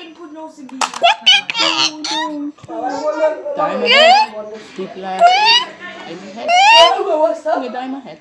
input no CB. Diamond head. Deep left. Diamond head. Look diamond head.